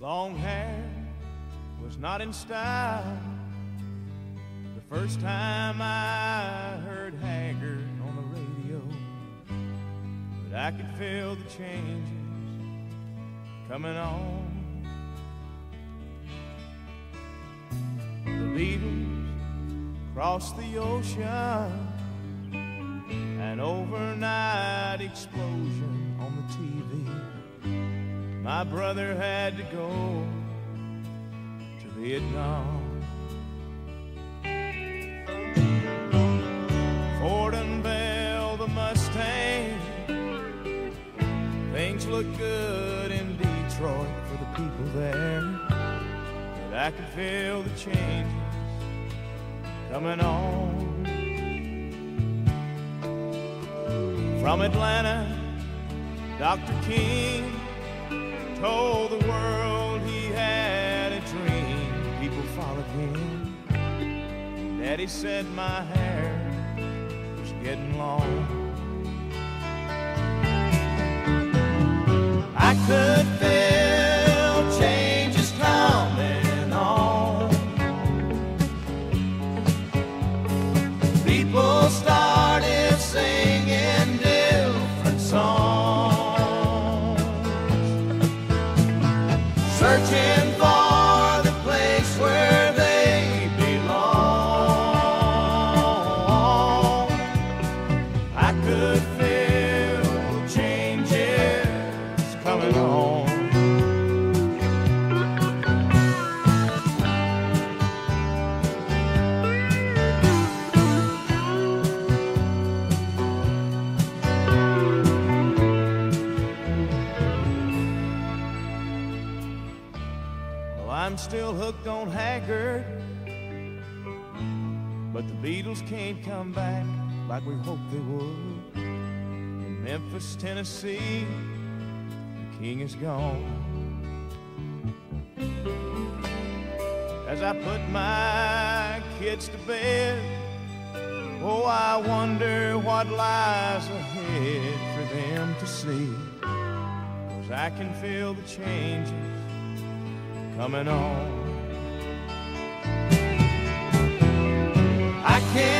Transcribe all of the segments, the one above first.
Long hair was not in style. The first time I heard Haggard on the radio, but I could feel the changes coming on. The Beatles crossed the ocean, an overnight explosion on the TV. My brother had to go to Vietnam. Ford unveiled the Mustang. Things look good in Detroit for the people there. But I can feel the changes coming on. From Atlanta, Dr. King told the world he had a dream. People followed him. Daddy said my hair was getting long. I could I'm still hooked on Haggard, but the Beatles can't come back like we hoped they would. In Memphis, Tennessee, the king is gone. As I put my kids to bed, oh, I wonder what lies ahead for them to see. Cause I can feel the changes coming on. I can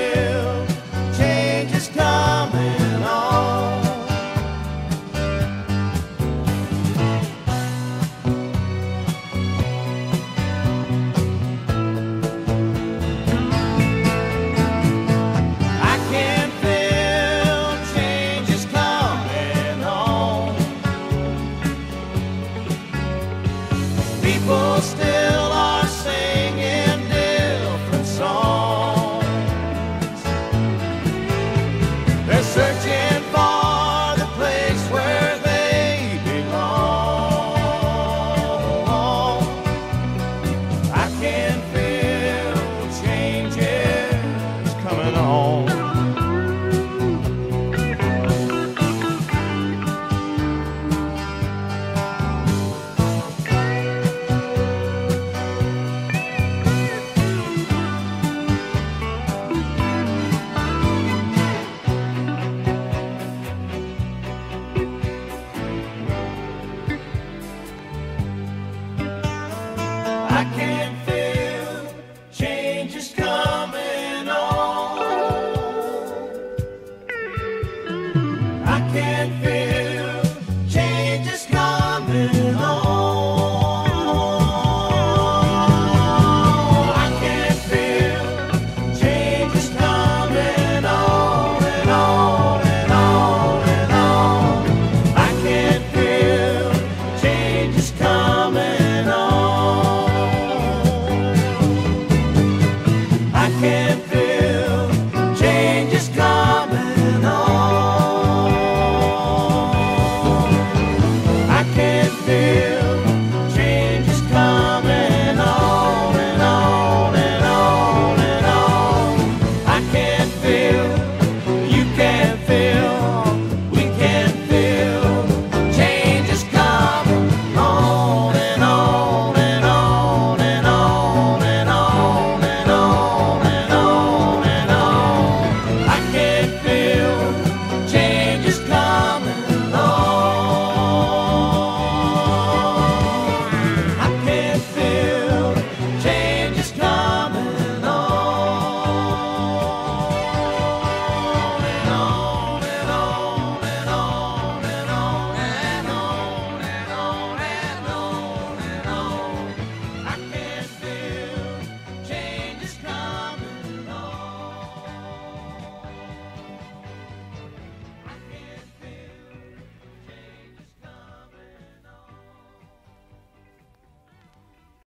People still